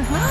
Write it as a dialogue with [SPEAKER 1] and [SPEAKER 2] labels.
[SPEAKER 1] Uh-huh.